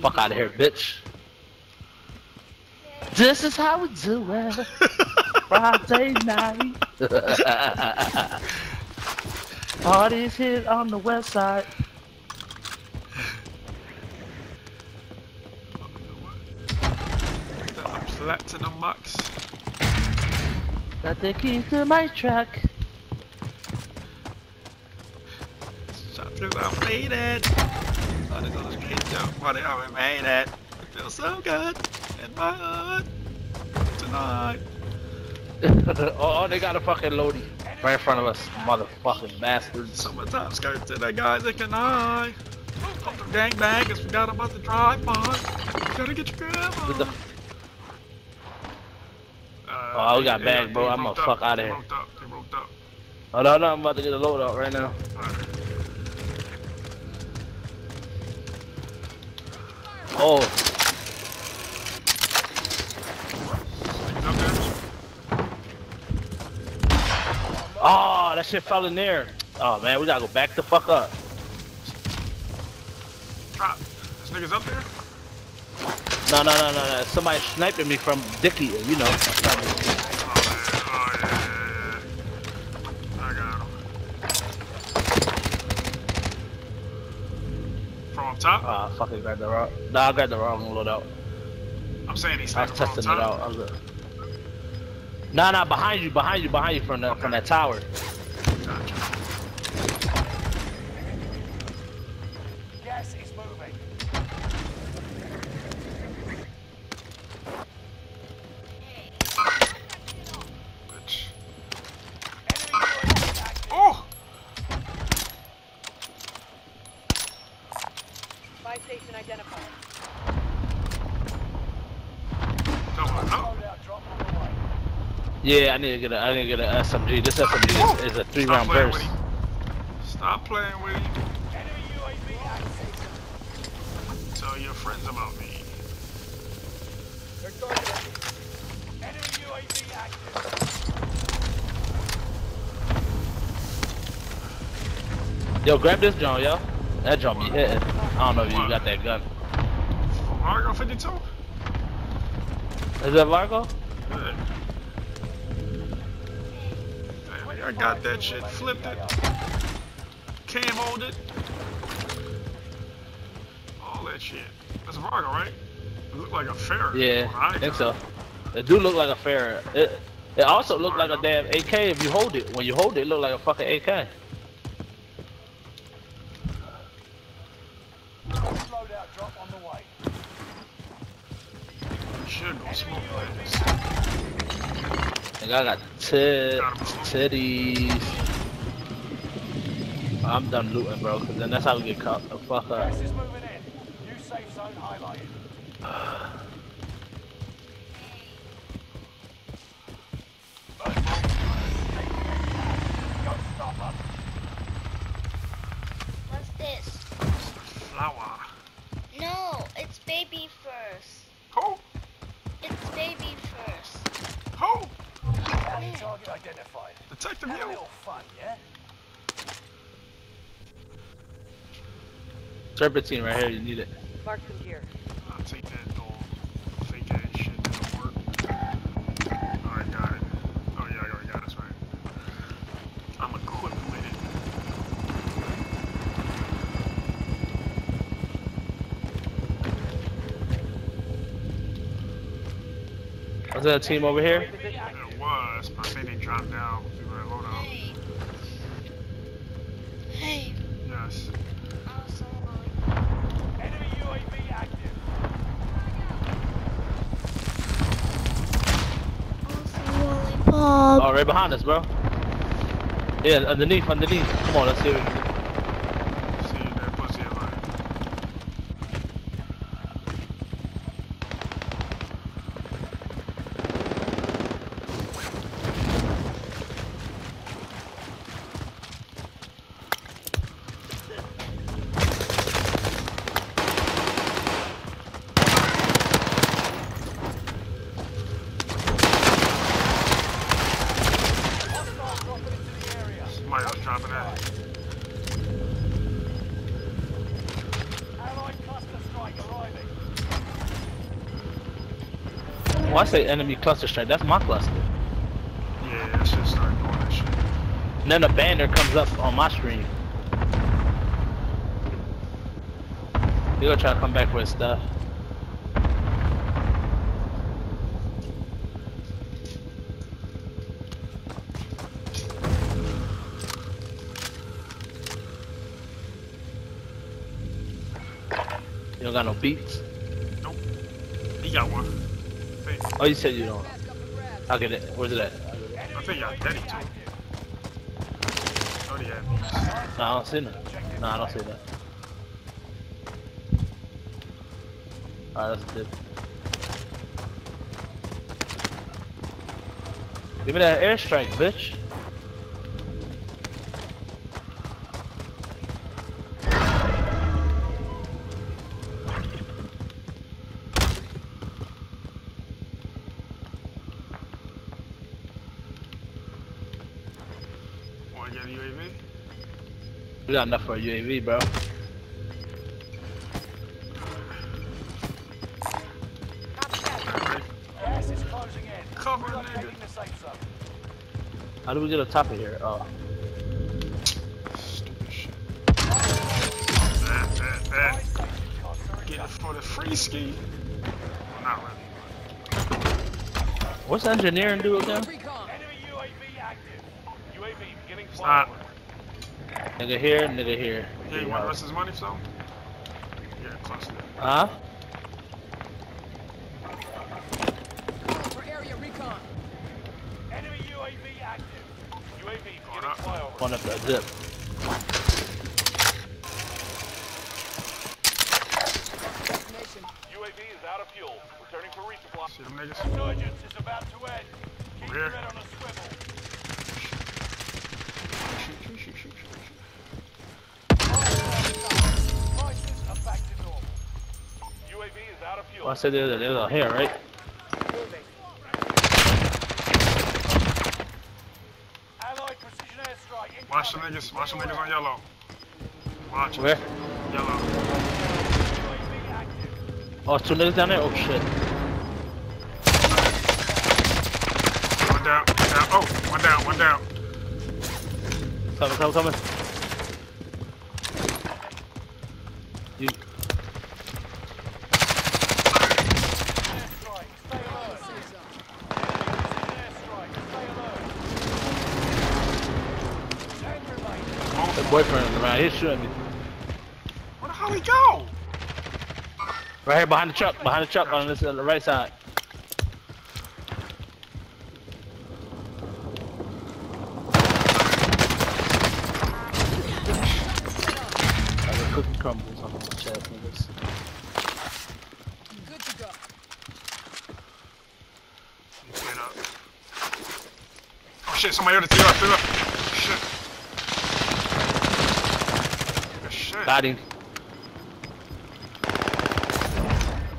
Fuck out of here, bitch. This is how we do it. Friday night. Parties hit on the west side. The platinum max. Got the keys to my truck. Made it. On this other street jump, but I made it. It feels so good in my heart tonight. oh, oh, they got a fucking loadie right in front of us, motherfucking bastards. Summertime skirt to the guys that can I. Pump the gang bang, it's forgot about the drive by. Gotta get your grandma. With the- Uh, Oh, we got they- bag, bro. I'm gonna fuck out they here. roped up, They roped up. Oh no, no, I'm about to get a load out right now. Oh, oh, that shit fell in there. Oh man, we gotta go back the fuck up. Drop. This nigga's up there? No, no, no, no, no. Somebody sniping me from Dicky, you know. Top? Ah, fucking got the wrong. Nah, I got the wrong loadout. I'm saying he's I was testing it out. I was like, Nah, nah, behind you, behind you, behind you from the from that tower. Gotcha. Gas is moving. Bitch. Enemy UAV active. Oh! Buy station identified. Come on, no. Loadout drop on the way. Yeah, I need to get a, I need to get a SMG. This SMG is, is a three Stop round burst. Stop playing with him. Enemy UAV active. Tell your friends about me. Enemy UAV active. Yo, grab this John, yo. That John be hitting. I don't know if you got that gun. Argo 52? Is that Largo? Good. I got that shit. Flipped it. Cam hold it. All that shit. That's a Vargo, right? It looked like a ferret. Yeah, I think so. it. Do look like a ferret. It it also look like a damn AK if you hold it. When you hold it, it look like a fucking AK. Loadout drop on the way. Should go smoke this. I got tit, titties. I'm done looting, bro. Cause then that's how we get caught the fuck up. Gas is moving in. New safe zone highlighted. Go stop 'em. What's this? Flower. No, it's baby first. Who? It's baby first. Who? Enemy target identified. Detective Have a you. little fun, yeah? Serpentine right here, you need it. Mark some gear. I'll take that little fake ass shit that don't work. Oh, Alright, got it. Oh yeah, I already got this right. I'm equipped with it. Was that a team over here? It was, but I think they dropped down through that loadout. Hey. Hey. Yes. Also, Enemy UAV active. also lollipop. Oh, right behind us, bro. Yeah, underneath, underneath. Come on, let's see. What See that pussy alive. Hostile dropping into the area. Somebody else dropping that. Allied cluster strike arriving. Well, I say enemy cluster strike. That's my cluster. Yeah, that shit started doing that shit. And then a banner comes up on my screen. He gonna try to come back with stuff. You don't got no beats? Nope. He got one. Oh, you said you don't. I'll get it. Where's it at? I think got Daddy too. Oh, yeah. No, I don't see that. No, I don't see that. Alright, that's good. Give me that airstrike, bitch. We got enough for a UAV, bro. Gas is closing in. Cover, Relocating nigga. the safe zone. How do we get on top of here? Oh, Stupid shit. That, that, Buy that. station Get it adjusted. for the free ski. Well, not really. what's engineering do again? Enemy UAV active. UAV beginning Stop. Flyover. Nigga here, nigga here. Yeah, you want the rest of his money, so? Yeah, close cluster. Huh? Area recon. Enemy UAV active. UAV beginning up. flyover. One up that zip. UAV is out of fuel. Returning for resupply. See them niggas? Resurgence is about to end. Keep your head on a swivel. Oh, I said there's a, there's a here, right? Allied precision airstrike incoming. Watch them niggas, watch them niggas on yellow. Watch. Where? Yellow. Oh, two niggas down there? Oh shit. One down, one down. Oh, one down, one down. Coming, coming, coming. You, remaining. the boyfriend is around here shooting me. Where the hell he go? Right here behind the truck, behind the truck on this on the right side. Like a cookie crumbles on my chest, niggas. Get up. Oh shit, somebody else threw up, threw up. Shit. Good shit. Got him.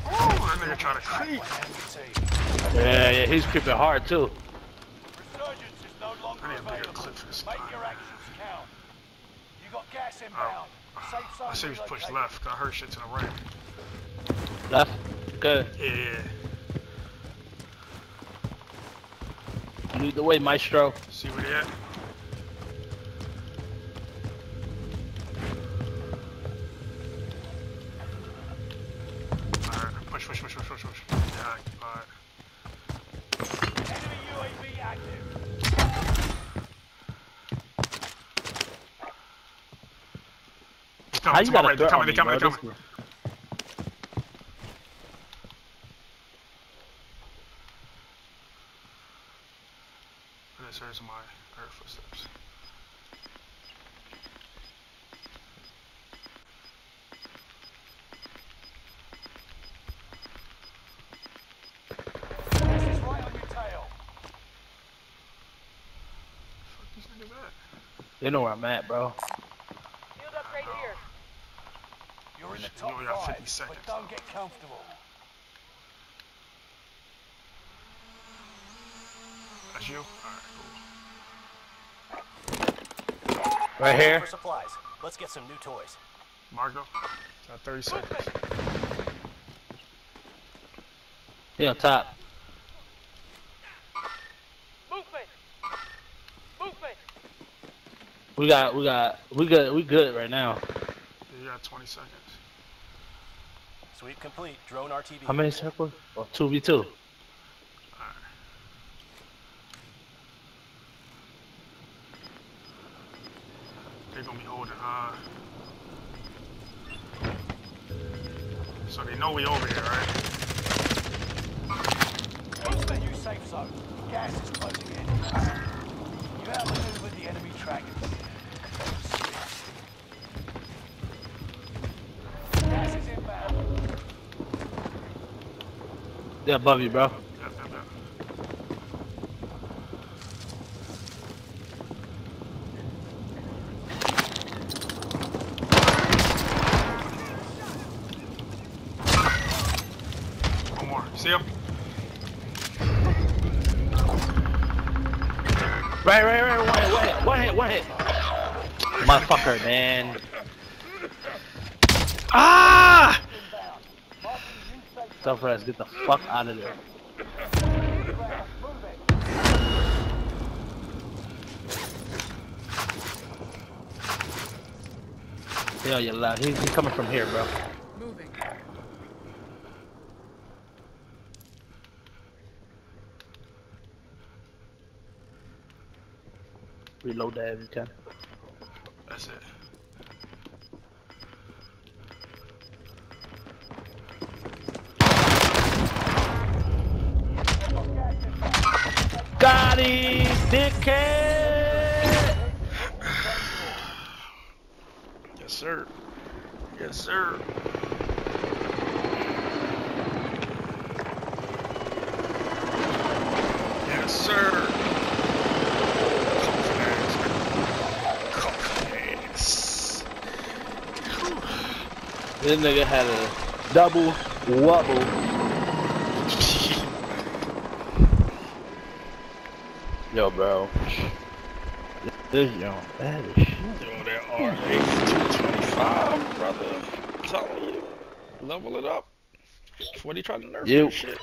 Oh, that nigga trying to creep. Yeah, yeah, he's creeping hard too. Resurgence is no longer I need a bigger available. clip for this Make your actions count. You got gas oh. inbound. Safe zone I see he was pushed relocated. left. 'cause I heard shit to the right. Left. Good. Yeah, yeah. Lead the way, maestro. See where they at? He's How coming, you to my got a right. They're coming, they're coming, they're coming. This- And this here's my air footsteps. Gas is right on your tail. Fuck these niggas at? They know where I'm at, bro. top You're 50 seconds. but don't get comfortable. That's you? Alright, cool. Right here. For supplies. Let's get some new toys. Margo, got 30 seconds. He on top. We got, we got, we good, we good right now. You got 20 seconds. Sweep complete. Drone RTB. How many circles? Oh, two v two. They're gonna be holding high. So they know we over here, right? What's the new safe zone? Gas is closing in. You outmaneuvered the enemy trackers. They're above you, bro. See him? Right, right, right. One hit, one hit, one hit, one hit. Motherfucker, man. Ah! Ass, get the fuck out of there. Yeah, you're loud. He's, he's coming from here, bro. Reload that every time. That's it. Yes, sir. Yes, sir. Yes, sir. Confidence. This nigga had a double wobble. Yo, bro. This young bad as Yo, that RH225, brother. I'm telling you. Level it up. What are you trying to nerf You- shit?